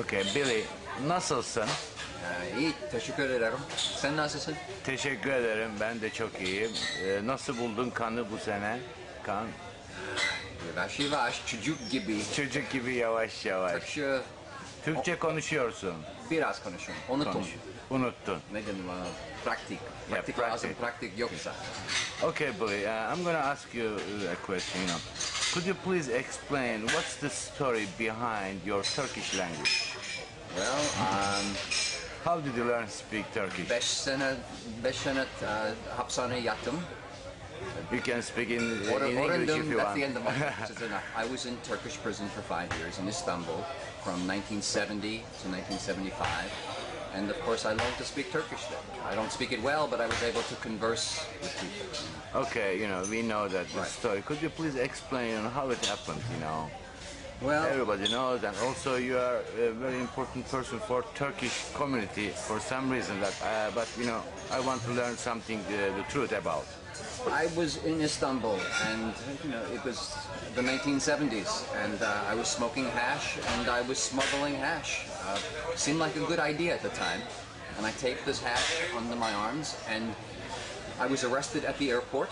Okay, Billy, nasılsın? Ee, iyi, teşekkür ederim. Sen nasılsın? Teşekkür ederim, ben de çok iyiyim. Ee, nasıl buldun kanı bu sene? Kan, Yavaş yavaş, çocuk gibi. çocuk gibi yavaş yavaş. Türkçe Türkçe konuşuyorsun. biraz konuşuyorum. Unuttum. Konuş. Unuttun. Ne dedim? aa, Praktik. Praktik praktik. lazım, praktik yoksa. Okay, Billy, uh, I'm gonna ask you a question. You know, could you please explain what's the story behind your Turkish language? Well, um, How did you learn to speak Turkish? beş sene, beş sene e, hapishaneye yattım. You can speak in, in Or- English if you that's want. the end of my. I was in Turkish prison for five years in Istanbul from 1970 to 1975. And of course I learned to speak Turkish then. I don't speak it well, but I was able to converse with people. Okay, you know, we know that the Right. story. Could you please explain how it happened, you know? Well, Everybody knows, and also you are a very important person for Turkish community for some reason. That, uh, but you know, I want to learn something uh, the truth about. I was in Istanbul, and you know it was the 1970s, and uh, I was smoking hash, and I was smuggling hash. Uh, seemed like a good idea at the time, and I taped this hash under my arms, and I was arrested at the airport.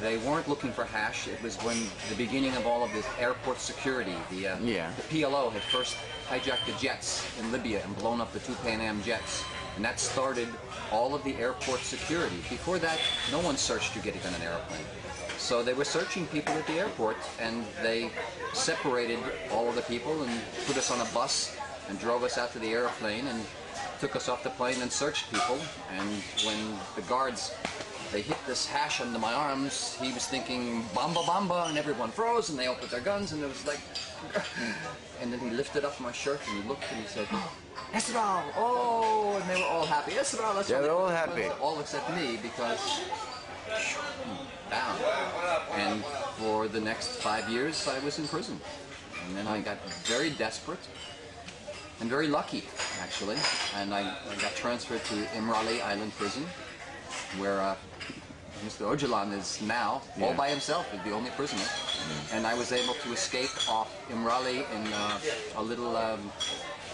They weren't looking for hash. It was when the beginning of all of this airport security. The uh, Yeah. the PLO had first hijacked the jets in Libya and blown up the two Pan Am jets. And that started all of the airport security. Before that, no one searched you getting on an airplane. So they were searching people at the airport and they separated all of the people and put us on a bus and drove us out to the airplane and took us off the plane and searched people. And when the guards they hit this hash under my arms. He was thinking Bomba Bomba, and everyone froze, and they opened their guns, and it was like. and then he lifted up my shirt and he looked and he said, Esrar, oh, and they were all happy. Esrar, that's They were all happy. happy. All except me because down. And for the next five years, I was in prison. And then I got very desperate and very lucky, actually. And I, I got transferred to Imrali Island Prison, where uh, Mr. Ocalan is now, all by himself, is the only prisoner. And I was able to escape off Imrali in uh, a little um,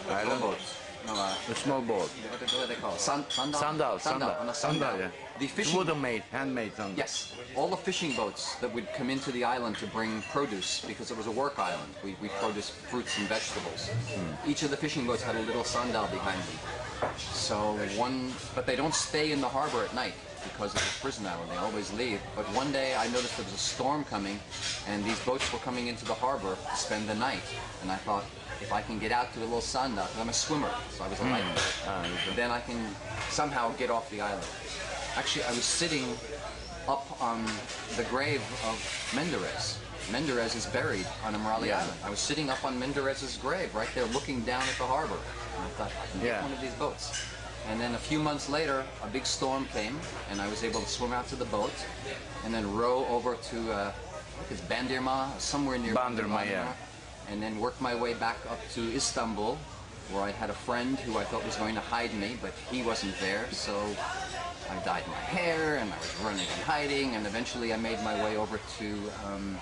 Island? boat. No, uh, A small boat. what, do- what do they call it? San, sandal? Sandal, sandal, On sandal. yeah. The fishing Wooden made, handmade sandal. Yes, all the fishing boats that would come into the island to bring produce because it was a work island. We, we produced fruits and vegetables. Each of the fishing boats had a little sandal behind them. So one, but they don't stay in the harbor at night because it's a prison island. They always leave. But one day I noticed there was a storm coming, and these boats were coming into the harbor to spend the night. And I thought, if I can get out to a little sandal, because I'm a swimmer, so I was a hmm. lifeguard, ah, then I can somehow get off the island. Actually, I was sitting up on the grave of Menderes. Menderes is buried on Imrali Yeah. Island. I was sitting up on Menderes's grave, right there, looking down at the harbor. And I thought, I can get one of these boats. And then a few months later, a big storm came, and I was able to swim out to the boat, and then row over to, uh, I think it's Bandirma, somewhere near Bandırma, yeah. and then work my way back up to Istanbul, where I had a friend who I thought was going to hide me, but he wasn't there, so I dyed my hair, and I was running and hiding, and eventually I made my way over to, um,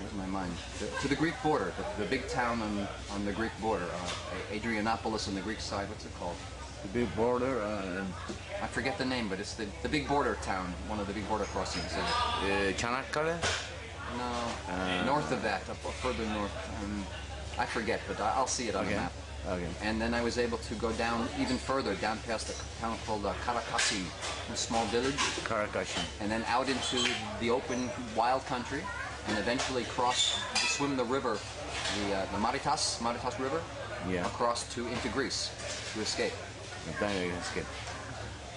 where's my mind? The, to the Greek border, the, the big town on, on the Greek border, uh, Adrianopolis on the Greek side, what's it called? The big border, uh, I forget the name, but it's the, the big border town, one of the big border crossings. Uh, uh, Çanakkale. No, north of that, up further north. Um, I forget, but I- I'll see it on Okay. the map. Okay. And then I was able to go down even further, down past a town called uh, Karakasi, a small village, Karakaşin. and then out into the open, wild country, and eventually cross, swim the river, the, uh, the Maritas, Maritas River, Yeah. across to into Greece to escape. Then you can.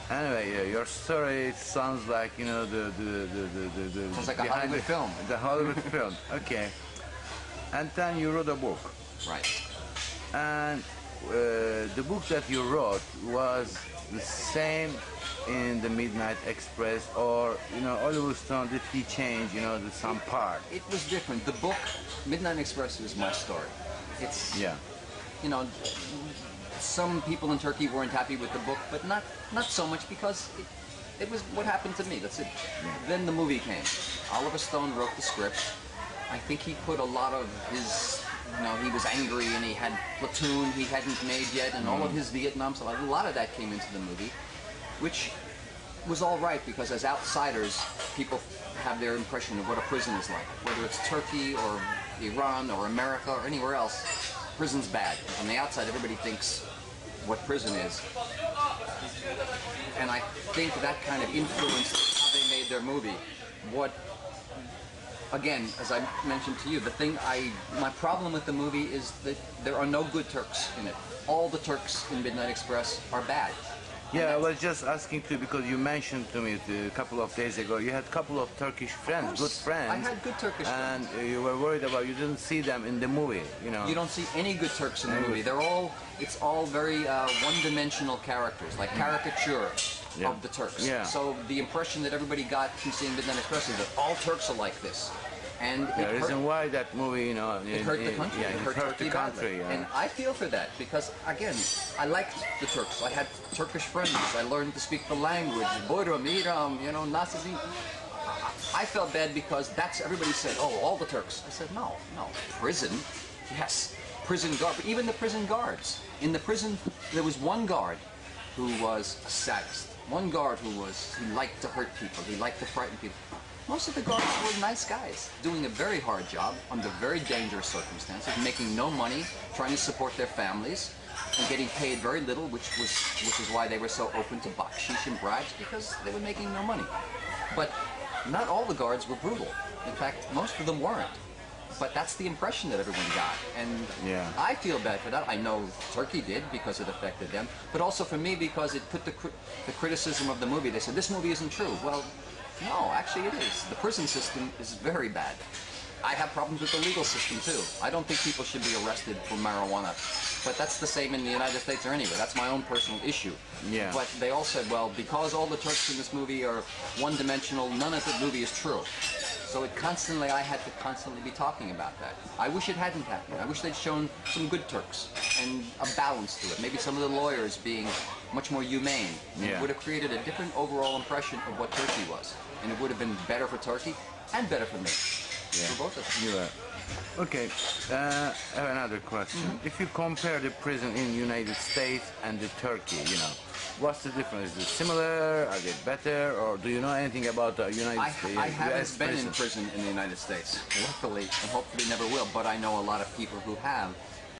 Anyway, yeah, your story it sounds like you know the the the the the, the Sounds like a Hollywood the- film. The Hollywood film. Okay. And then you wrote a book, Right. and uh, the book that you wrote was the same in the Midnight Express, or you know Oliver Stone. Did he change you know the, some part? It was different. The book, Midnight Express, is my story. It's Yeah. you know, some people in Turkey weren't happy with the book, but not not so much because it, it was what happened to me. That's it. Then the movie came. Oliver Stone wrote the script. I think he put a lot of his you know, he was angry and he had Platoon he hadn't made yet, and all of mm-hmm. his Vietnam stuff. A lot of that came into the movie, which was all right because as outsiders, people have their impression of what a prison is like. Whether it's Turkey or Iran or America or anywhere else, prison's bad. On the outside, everybody thinks what prison is. And I think that kind of influenced how they made their movie. What again, as I mentioned to you, the thing I my problem with the movie is that there are no good Turks in it. All the Turks in Midnight Express are bad. Yeah, I was just asking too because you mentioned to me a couple of days ago you had a couple of Turkish friends, good friends. I had good Turkish friends. And you were worried about you didn't see them in the movie, you know. You don't see any good Turks in the movie. They're all it's all very uh, one-dimensional characters, like caricature Yeah. of the Turks. Yeah. So the impression that everybody got from seeing Midnight Express is that all Turks are like this, and the hurt- reason why that movie, you know, It hurt the country. Yeah, it it hurt, hurt the country. Yeah. And I feel for that because, again, I liked the Turks. I had Turkish friends. I learned to speak the language. Buyurun, iram, um, you know, nasizin. I felt bad because that's everybody said, oh, all the Turks. I said, no, no, prison, yes, prison guard. But even the prison guards. In the prison, there was one guard who was a sadist. One guard who was, he liked to hurt people. He liked to frighten people. Most of the guards were nice guys, doing a very hard job under very dangerous circumstances, making no money, trying to support their families, and getting paid very little, which was which is why they were so open to bakshish and bribes because they were making no money. But not all the guards were brutal. In fact, most of them weren't. But that's the impression that everyone got, and Yeah. I feel bad for that. I know Turkey did because it affected them, but also for me because it put the cri- the criticism of the movie. They said this movie isn't true. Well, no, actually it is. The prison system is very bad. I have problems with the legal system too. I don't think people should be arrested for marijuana, but that's the same in the United States or anywhere. That's my own personal issue. Yeah. But they all said, well, because all the Turks in this movie are one-dimensional, none of the movie is true. So it constantly, I had to constantly be talking about that. I wish it hadn't happened. I wish they'd shown some good Turks and a balance to it. Maybe some of the lawyers being much more humane. Yeah. It would have created a different overall impression of what Turkey was. And it would have been better for Turkey and better for me. For both of us. Okay, uh, I have another question. Mm-hmm. If you compare the prison in the United States and the Turkey, you know, what's the difference? Is it similar? Are they better? Or do you know anything about the United I, States? I haven't US been in prison? prison in the United States, luckily, and hopefully never will, but I know a lot of people who have.